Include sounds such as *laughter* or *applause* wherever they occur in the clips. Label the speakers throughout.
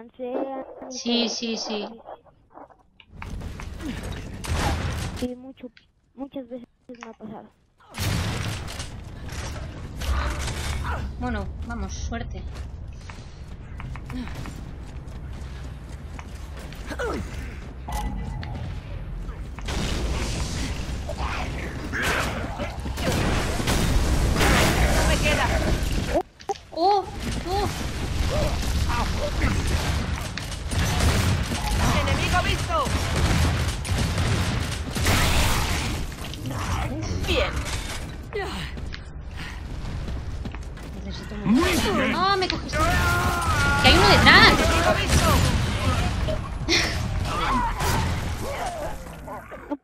Speaker 1: balancean. y
Speaker 2: Sí, sí, sí.
Speaker 1: Sí, mucho, muchas veces me ha pasado.
Speaker 2: Bueno, vamos, suerte.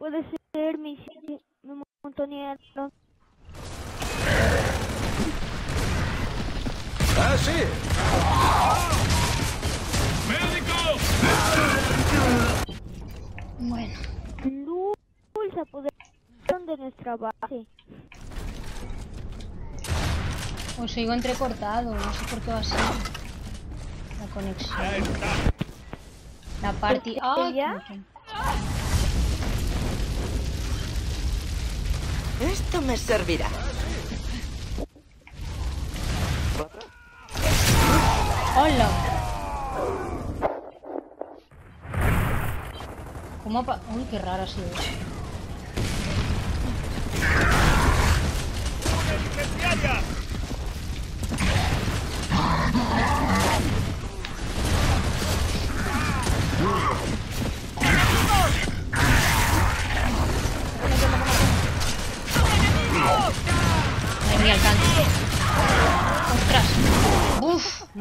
Speaker 1: Puede ser, me, me montonearon.
Speaker 3: ¡Ah, sí!
Speaker 2: Bueno.
Speaker 1: Lul, se apoderaron de nuestra base.
Speaker 2: Os oigo entrecortado, no sé por qué va a ser. La conexión. La party. ¡Ay!
Speaker 1: ¿Ya?
Speaker 4: Esto me servirá.
Speaker 2: ¡Hola! ¿Cómo ha pa- Uy, qué raro ha sido eso.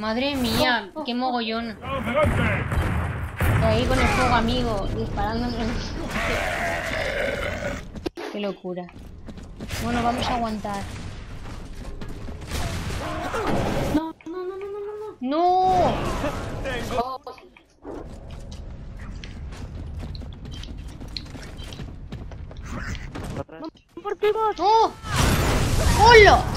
Speaker 2: Madre mía, qué mogollón. Ahí con el fuego amigo, disparándonos. *laughs* Qué locura. Bueno, vamos a aguantar. No, no, no, no, no, no. ¡No!
Speaker 1: ¿Por qué vos?
Speaker 2: ¡Oh! ¡Hola!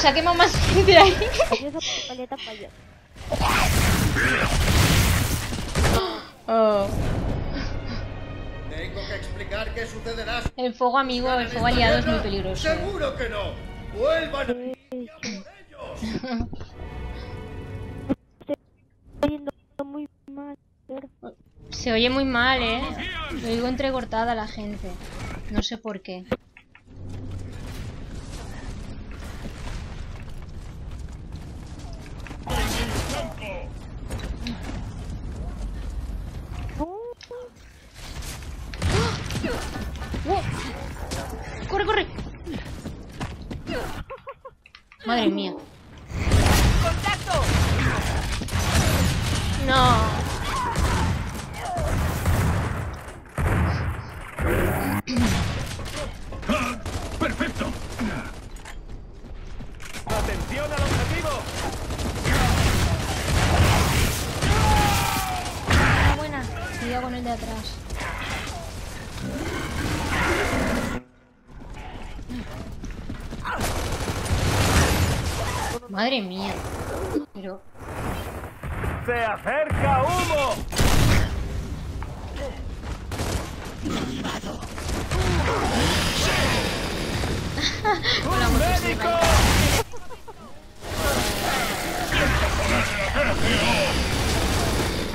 Speaker 2: Quemado más gente ahí.
Speaker 1: Adiós a paleta payaso.
Speaker 2: Oh.
Speaker 3: Tengo que explicar qué sucederá.
Speaker 2: El fuego amigo, el fuego aliado es muy peligroso.
Speaker 3: ¡Seguro que no! ¡Vuelvan a por ellos!
Speaker 1: Muy mal.
Speaker 2: Se oye muy mal, ¿eh? Lo digo entrecortada a la gente. No sé por qué. ¡Corre, corre! Madre mía.
Speaker 4: ¡Contacto!
Speaker 2: No.
Speaker 5: ¡Perfecto!
Speaker 3: ¡Atención al objetivo!
Speaker 2: Ah, buena. Cuidado con el de atrás. Madre mía. Pero...
Speaker 3: ¡Se acerca humo!
Speaker 2: Con la motosierra.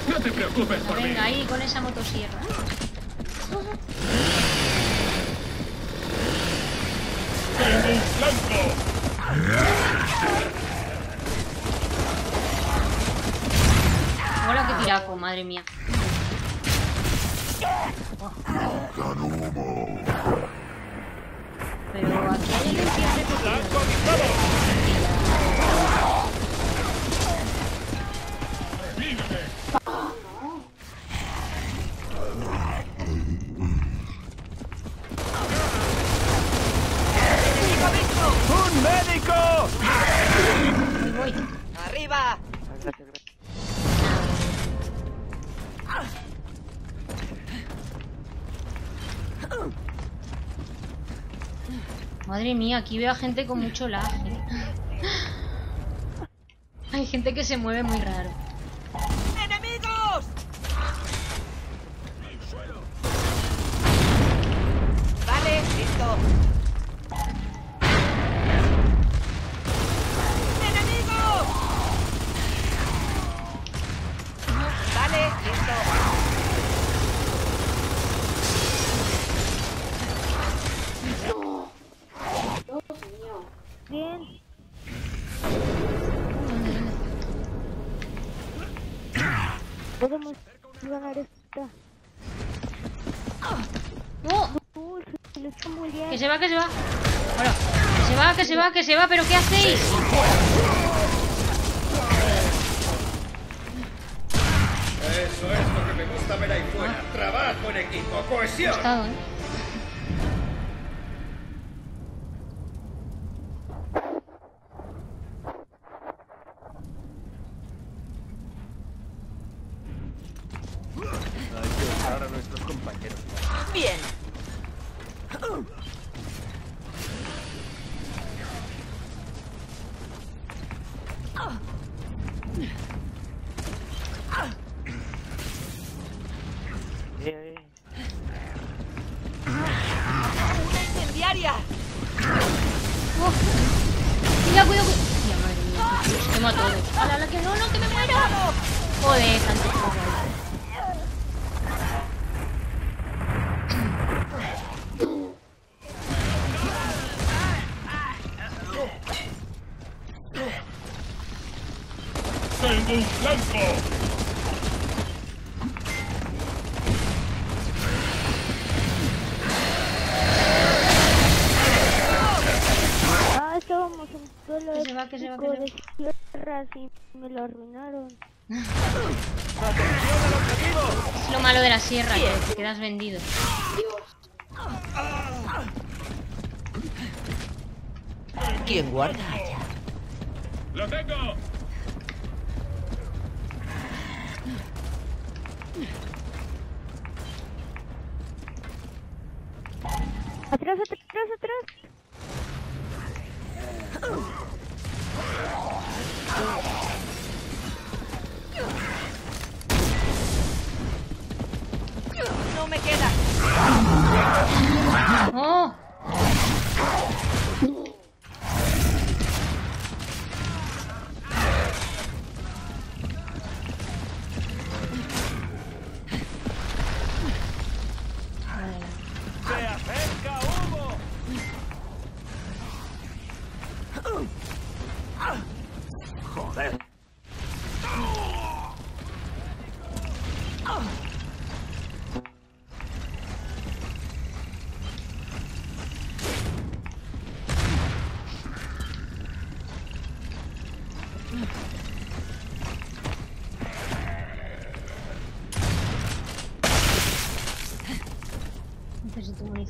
Speaker 5: No te preocupes por mí.
Speaker 2: Venga, ahí con esa motosierra. Hola, qué tiraco, madre mía. Pero aquí hay elecciones repetidas.
Speaker 4: ¡Enemigo visto!
Speaker 3: ¡Un médico!
Speaker 2: Ahí voy.
Speaker 4: ¡Arriba!
Speaker 2: Madre mía, aquí veo a gente con mucho lag. Hay gente que se mueve muy raro.
Speaker 1: Bien. Podemos ganar esta. Bien.
Speaker 2: Que se va, que se va. Hola. Que se va, que se va, que se va, pero ¿qué hacéis?
Speaker 3: Eso es lo que me gusta ver ahí fuera. Trabajo en equipo, cohesión.
Speaker 2: Estado, ¿eh?
Speaker 4: Bien.
Speaker 6: Eh,
Speaker 4: ¡Una incendiaria!
Speaker 2: ¡Oh! Cuidado, cuidado, cuidado. Tía, madre mía. Los quemo a todos. ¡Hala, la que no, no, que me muero! Joder, tanto
Speaker 5: ¡Tengo un flanco!
Speaker 1: Ah, estábamos en suelo
Speaker 2: Que se va, que se va, que
Speaker 1: de tierras y me lo arruinaron.
Speaker 2: Es lo malo de la sierra, que te quedas vendido.
Speaker 4: ¿Quién guarda allá?
Speaker 5: ¡Lo tengo!
Speaker 1: Atrás, atrás, atrás.
Speaker 4: No me queda.
Speaker 2: ¡Oh!
Speaker 6: that. Myślę, że
Speaker 2: tu nie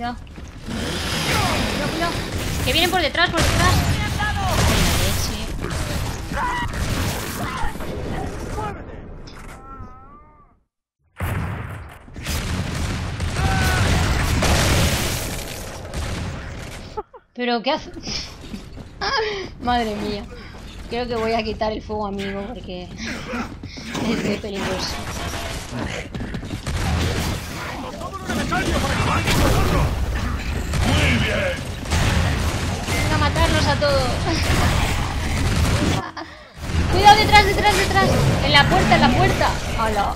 Speaker 2: Cuidado. Cuidado, cuidado. Que vienen por detrás, por detrás. Pero ¿qué hace? *laughs* Madre mía. Creo que voy a quitar el fuego amigo porque *laughs* es muy peligroso. Venga a matarlos a todos. *laughs* Cuidado detrás, detrás, detrás. En la puerta, en la puerta. Hola.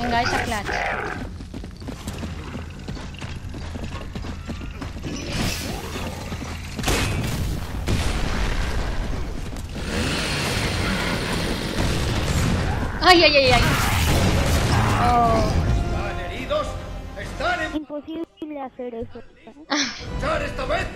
Speaker 2: Venga, esa clutch. Ay, ay, ay, ay.
Speaker 3: ¿Están heridos? ¿Están en
Speaker 1: Imposible hacer eso.
Speaker 3: luchar esta vez?